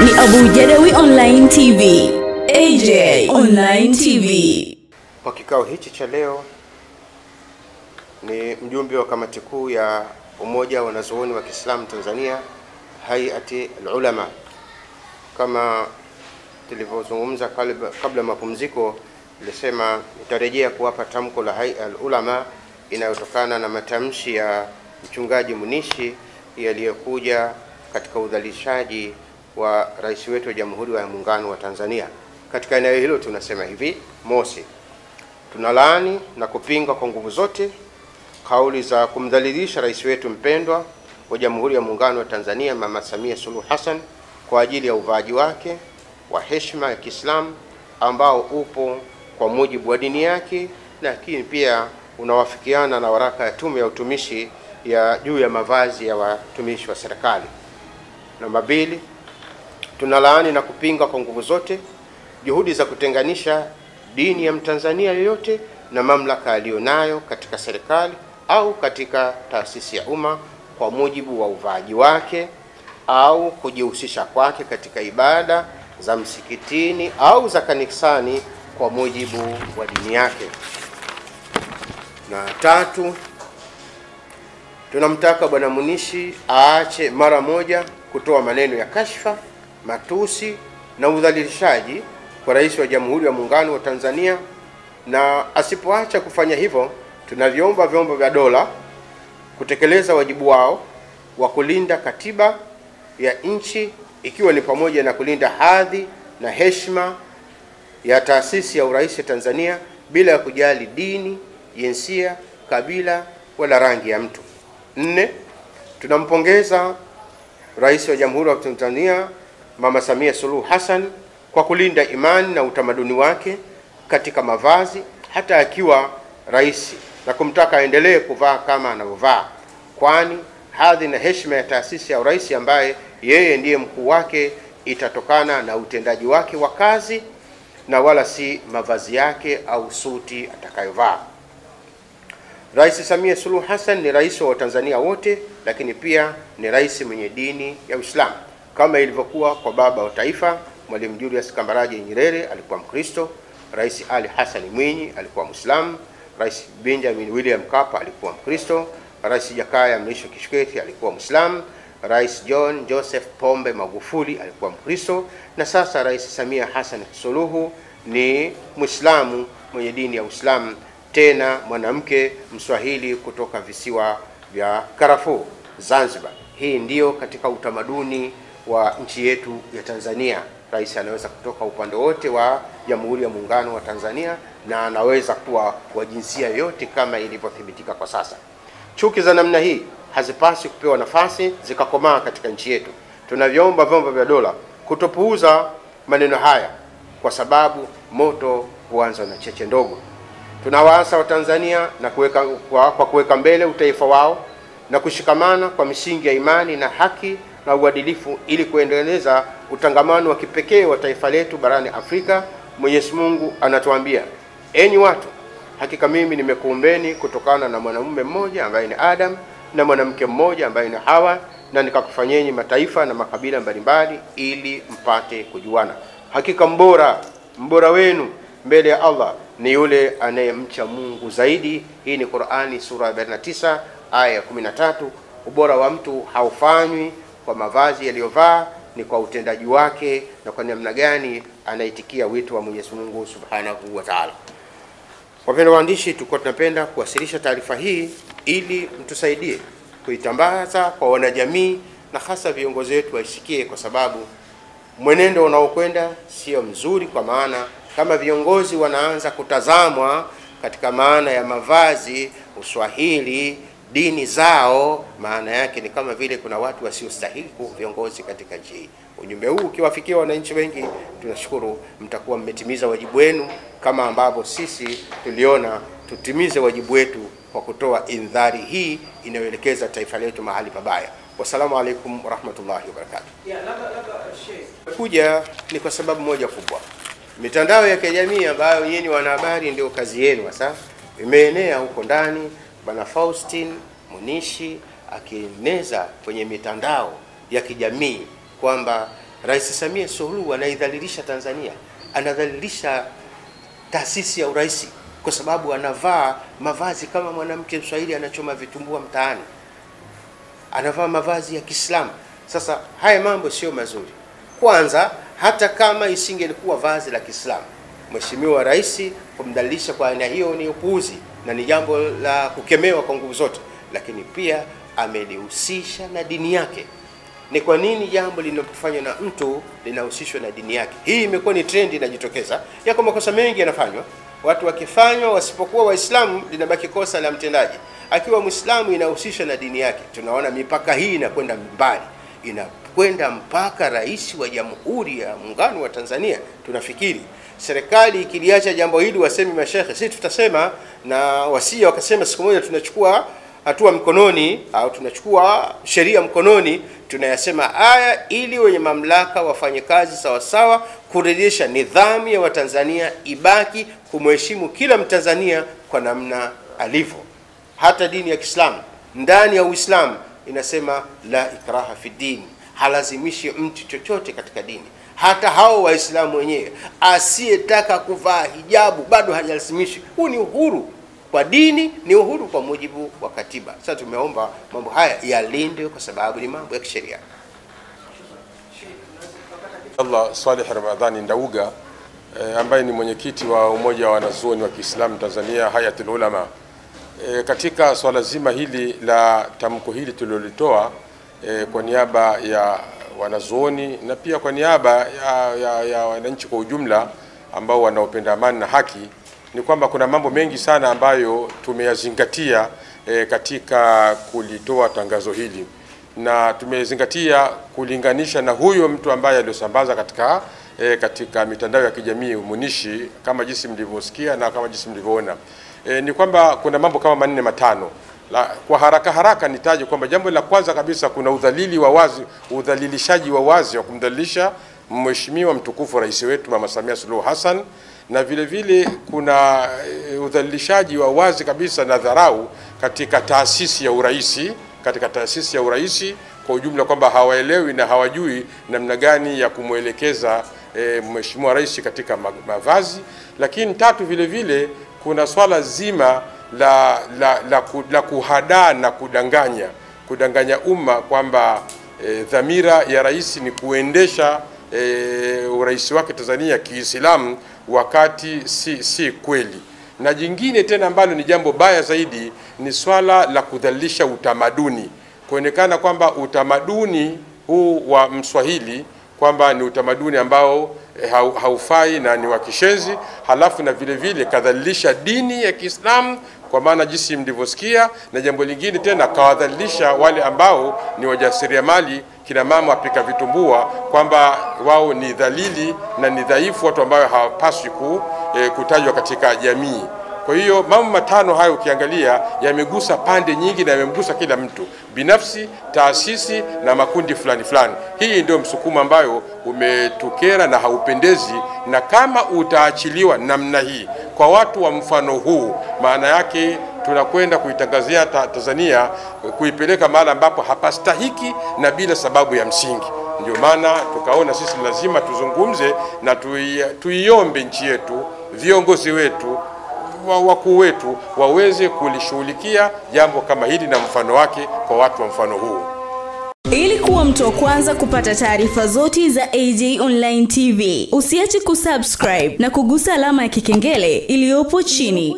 ni Abu Online TV. AJ Online TV. Kwa kikao hichi cha leo ni mjumbe wa kamati kuu ya Umoja wa Wanazuoni wa Kiislamu Tanzania, Hayati Al-Ulama. Kama tulivyozungumza kabla mapumziko, nilisema nitarejea kuwapa tamko la Hayati Al-Ulama inayotokana na matamshi ya mchungaji Munishi yaliyokuja katika udhalilishaji wa rais wetu wa Jamhuri ya Muungano wa Tanzania. Katika eneo hilo tunasema hivi: mosi, tunalaani na kupinga kwa nguvu zote kauli za kumdhalilisha rais wetu mpendwa wa Jamhuri ya Muungano wa Tanzania Mama Samia Suluhu Hassan kwa ajili ya uvaaji wake wa heshima ya Kiislamu ambao upo kwa mujibu wa dini yake, lakini pia unawafikiana na waraka ya Tume ya Utumishi ya juu ya mavazi ya watumishi wa serikali. Namba mbili, tunalaani na kupinga kwa nguvu zote juhudi za kutenganisha dini ya Mtanzania yoyote na mamlaka aliyonayo katika serikali au katika taasisi ya umma kwa mujibu wa uvaaji wake au kujihusisha kwake katika ibada za msikitini au za kanisani kwa mujibu wa dini yake. Na tatu, tunamtaka Bwana Munishi aache mara moja kutoa maneno ya kashfa, matusi na udhalilishaji kwa rais wa Jamhuri ya Muungano wa Tanzania, na asipoacha kufanya hivyo, tunaviomba vyombo vya dola kutekeleza wajibu wao wa kulinda katiba ya nchi, ikiwa ni pamoja na kulinda hadhi na heshima ya taasisi ya urais ya Tanzania bila ya kujali dini, jinsia, kabila wala rangi ya mtu. Nne, tunampongeza rais wa Jamhuri ya Tanzania Mama Samia Suluhu Hassan kwa kulinda imani na utamaduni wake katika mavazi hata akiwa rais na kumtaka aendelee kuvaa kama anavyovaa, kwani hadhi na heshima ya taasisi ya urais ambaye yeye ndiye mkuu wake itatokana na utendaji wake wa kazi na wala si mavazi yake au suti atakayovaa. Rais Samia Suluhu Hassan ni rais wa Watanzania wote, lakini pia ni rais mwenye dini ya Uislamu kama ilivyokuwa kwa baba wa taifa Mwalimu Julius Kambarage Nyerere alikuwa Mkristo, Rais Ali Hassan Mwinyi alikuwa Muislamu, Rais Benjamin William Mkapa alikuwa Mkristo, Rais Jakaya Mrisho Kikwete alikuwa Muislamu, Rais John Joseph Pombe Magufuli alikuwa Mkristo, na sasa Rais Samia Hassan Suluhu ni Muislamu mwenye dini ya Uislamu, tena mwanamke Mswahili kutoka visiwa vya Karafuu, Zanzibar. Hii ndiyo katika utamaduni wa nchi yetu ya Tanzania. Rais anaweza kutoka upande wote wa Jamhuri ya Muungano wa Tanzania na anaweza kuwa wa jinsia yoyote kama ilivyothibitika kwa sasa. Chuki za namna hii hazipasi kupewa nafasi zikakomaa katika nchi yetu. Tunavyomba vyombo vya dola kutopuuza maneno haya, kwa sababu moto huanza na cheche ndogo. Tunawaasa Watanzania na kuweka kwa, kwa kuweka mbele utaifa wao na kushikamana kwa misingi ya imani na haki na uadilifu ili kuendeleza utangamano wa kipekee wa taifa letu barani Afrika. Mwenyezi Mungu anatuambia, enyi watu, hakika mimi nimekuumbeni kutokana na mwanamume mmoja ambaye ni Adam na mwanamke mmoja ambaye ni Hawa, na nikakufanyeni mataifa na makabila mbalimbali ili mpate kujuana. Hakika mbora mbora wenu mbele ya Allah ni yule anayemcha Mungu zaidi. Hii ni Qur'ani sura ya 49 aya ya 13. Ubora wa mtu haufanywi kwa mavazi yaliyovaa, ni kwa utendaji wake na kwa namna gani anaitikia wito wa Mwenyezi Mungu Subhanahu wa Ta'ala. Wapendwa waandishi, tulikuwa tunapenda kuwasilisha taarifa hii ili mtusaidie kuitambaza kwa wanajamii na hasa viongozi wetu waisikie, kwa sababu mwenendo unaokwenda sio mzuri, kwa maana kama viongozi wanaanza kutazamwa katika maana ya mavazi, uswahili dini zao, maana yake ni kama vile kuna watu wasiostahili kuwa viongozi katika nchi hii. Ujumbe huu ukiwafikia wananchi wengi, tunashukuru mtakuwa mmetimiza wajibu wenu, kama ambavyo sisi tuliona tutimize wajibu wetu kwa kutoa indhari hii inayoelekeza taifa letu mahali pabaya. Wassalamu alaikum warahmatullahi wabarakatuh. Kuja ni kwa sababu moja kubwa, mitandao ya kijamii ambayo nyinyi wanahabari ndio kazi yenu hasa, imeenea huko ndani Bwana Faustin Munishi akieneza kwenye mitandao ya kijamii kwamba Rais Samia Suluhu anaidhalilisha Tanzania, anadhalilisha taasisi ya urais kwa sababu anavaa mavazi kama mwanamke Mswahili anachoma vitumbua mtaani, anavaa mavazi ya Kiislamu. Sasa haya mambo sio mazuri. Kwanza, hata kama isingelikuwa vazi la Kiislamu, Mheshimiwa Rais kumdhalilisha kwa aina hiyo ni upuuzi na ni jambo la kukemewa kwa nguvu zote, lakini pia amelihusisha na dini yake. Ni kwa nini jambo linapofanywa na mtu linahusishwa na dini yake? Hii imekuwa ni trendi inajitokeza, yako makosa mengi yanafanywa, watu wakifanywa wasipokuwa Waislamu linabaki kosa la mtendaji. Akiwa Mwislamu inahusishwa na dini yake. Tunaona mipaka hii inakwenda mbali, inakwenda mpaka rais wa Jamhuri ya Muungano wa Tanzania. Tunafikiri serikali ikiliacha jambo hili, wasemi mashekhe, sisi tutasema na wasia wakasema, siku moja tunachukua hatua mkononi au tunachukua sheria mkononi, tunayasema haya ili wenye mamlaka wafanye kazi sawasawa, kurejesha nidhamu ya Watanzania ibaki kumheshimu kila Mtanzania kwa namna alivyo. Hata dini ya Kiislamu ndani ya Uislamu inasema la ikraha fi dini, halazimishi mtu chochote katika dini. Hata hao Waislamu wenyewe, asiyetaka kuvaa hijabu bado hajalazimishi. Huu ni uhuru kwa dini, ni uhuru kwa mujibu wa katiba. Sasa tumeomba mambo haya yalindwe kwa sababu ni mambo ya kisheria. Allah Saleh Ramadhani Ndauga e, ambaye ni mwenyekiti wa umoja wa wanazuoni wa Kiislamu Tanzania Hayatul Ulama. E, katika swala zima hili la tamko hili tulilolitoa e, kwa niaba ya wanazuoni na pia kwa niaba ya, ya, ya wananchi kwa ujumla ambao wanaopenda amani na haki ni kwamba kuna mambo mengi sana ambayo tumeyazingatia e, katika kulitoa tangazo hili na tumezingatia kulinganisha na huyo mtu ambaye aliosambaza katika e, katika mitandao ya kijamii umunishi kama jinsi mlivyosikia na kama jinsi mlivyoona. E, ni kwamba kuna mambo kama manne matano. La, kwa haraka haraka nitaje kwamba jambo la kwanza kabisa kuna udhalili wa wazi, udhalilishaji wa wazi wa kumdhalilisha mheshimiwa mtukufu rais wetu Mama Samia Suluhu Hassan na vile vile kuna e, udhalilishaji wa wazi kabisa na dharau katika taasisi ya uraisi katika taasisi ya uraisi kwa ujumla, kwamba hawaelewi na hawajui namna gani ya kumwelekeza e, mheshimiwa rais katika mavazi. Lakini tatu, vile vile kuna swala zima la, la, la, la kuhadaa na kudanganya kudanganya umma kwamba e, dhamira ya rais ni kuendesha e, urais wake Tanzania Kiislamu wakati si, si kweli. Na jingine tena ambalo ni jambo baya zaidi ni swala la kudhalilisha utamaduni, kuonekana kwamba utamaduni huu wa Mswahili kwamba ni utamaduni ambao eh, haufai na ni wa kishenzi, halafu na vile vile kadhalilisha dini ya Kiislamu kwa maana jinsi mlivyosikia, na jambo lingine tena kawadhalilisha wale ambao ni wajasiriamali, kina mama wapika vitumbua, kwamba wao ni dhalili na ni dhaifu, watu ambao hawapaswi ku, e, kutajwa katika jamii. Kwa hiyo mambo matano hayo ukiangalia yamegusa pande nyingi na yamemgusa kila mtu binafsi, taasisi na makundi fulani fulani. Hii ndio msukumo ambayo umetukera na haupendezi, na kama utaachiliwa namna hii kwa watu wa mfano huu, maana yake tunakwenda kuitangazia Tanzania kuipeleka mahali ambapo hapastahiki na bila sababu ya msingi. Ndio maana tukaona sisi lazima tuzungumze na tuiombe nchi yetu, viongozi wetu wakuu wetu waweze kulishughulikia jambo kama hili na mfano wake kwa watu wa mfano huu. Ili kuwa mtu wa kwanza kupata taarifa zote za AJ Online TV, usiache kusubscribe na kugusa alama ya kikengele iliyopo chini.